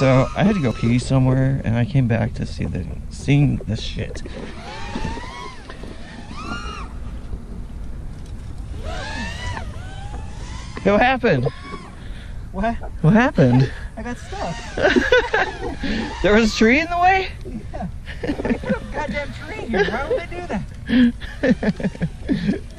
So I had to go pee somewhere, and I came back to see the seeing this shit. Hey, what happened? What? What happened? I got stuck. there was a tree in the way? Yeah. Goddamn tree here. Why would they do that?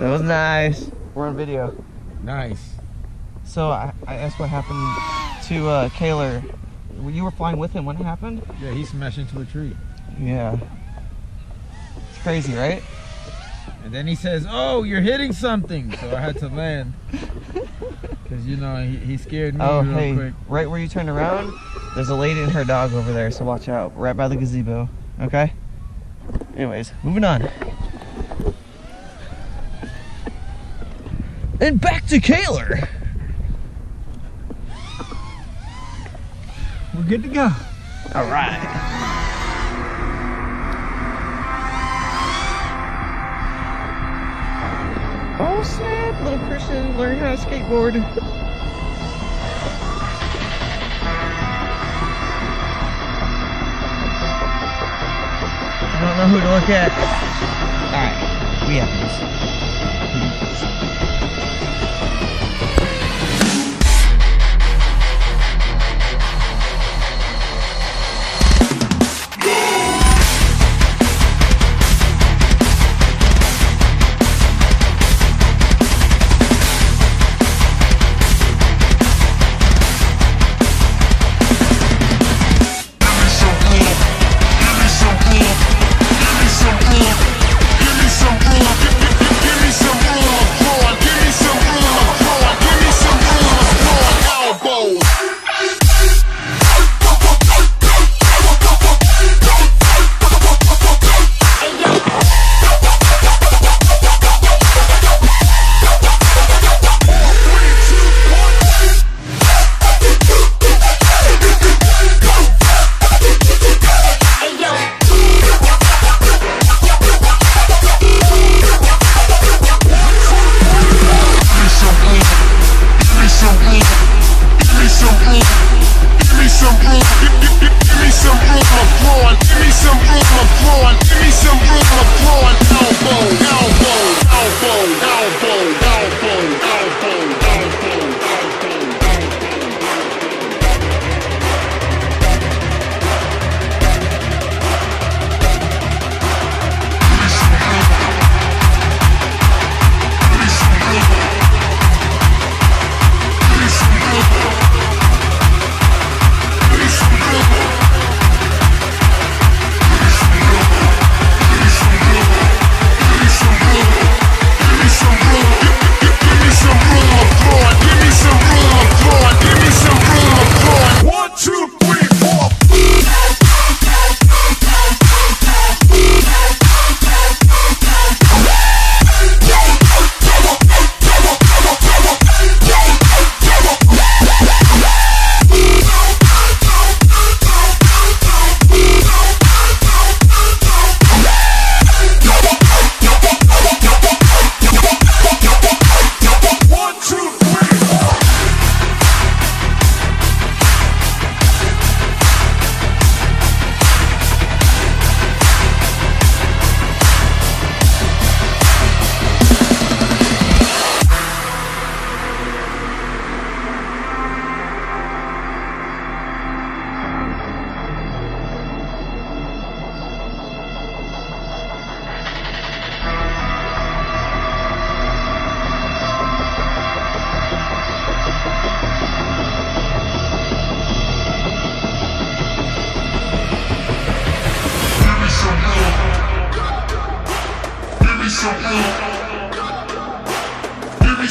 That was nice. We're on video. Nice. So I, I asked what happened to uh, Kaler. You were flying with him when it happened? Yeah, he smashed into a tree. Yeah. It's crazy, right? And then he says, "Oh, you're hitting something." So I had to land. Cause you know he, he scared me Oh, real hey, quick. right where you turn around, there's a lady and her dog over there, so watch out. Right by the gazebo, okay? Anyways, moving on. And back to Kaler. We're good to go. All right. Oh snap! Little Christian learn how to skateboard. I don't know who to look at. All right, we have this.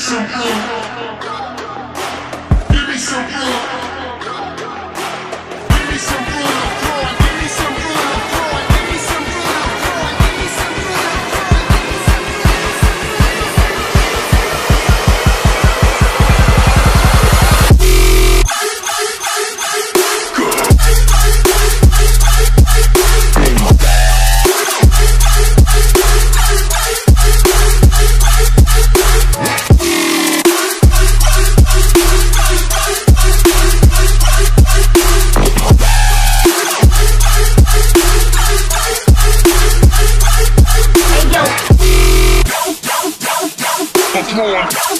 Some room. Give me some room. more.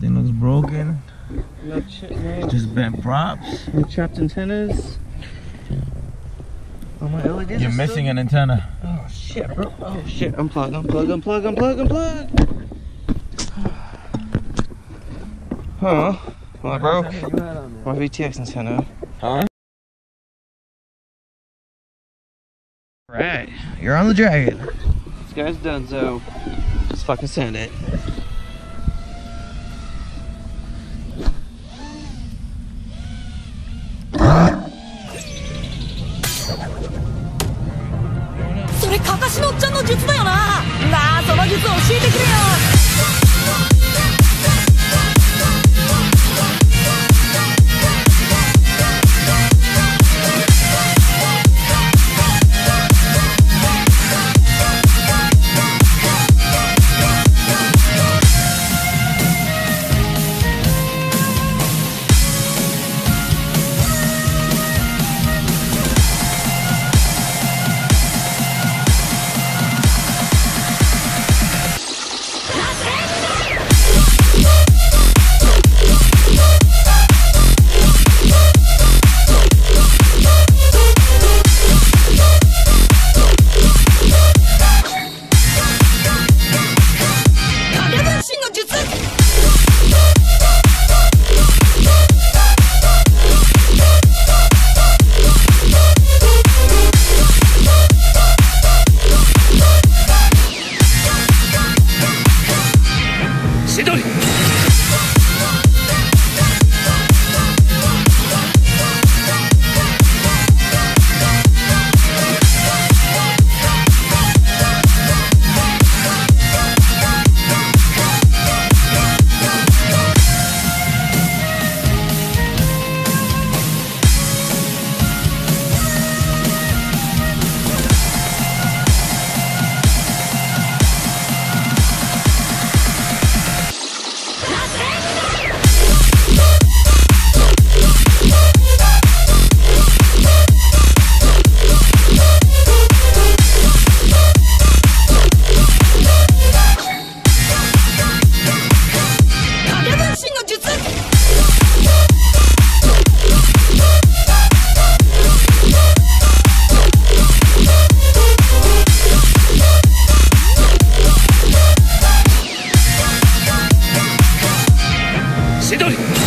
Nothing looks broken. No, no, Just bent props. no chopped antennas. Oh my LEDs. You're missing still- an antenna. Oh shit, bro. Oh shit. Unplug, unplug, unplug, unplug, unplug. Huh? Well, I broke my VTX antenna. Huh? Right. You're on the dragon. This guy's done, so just fucking send it. "一人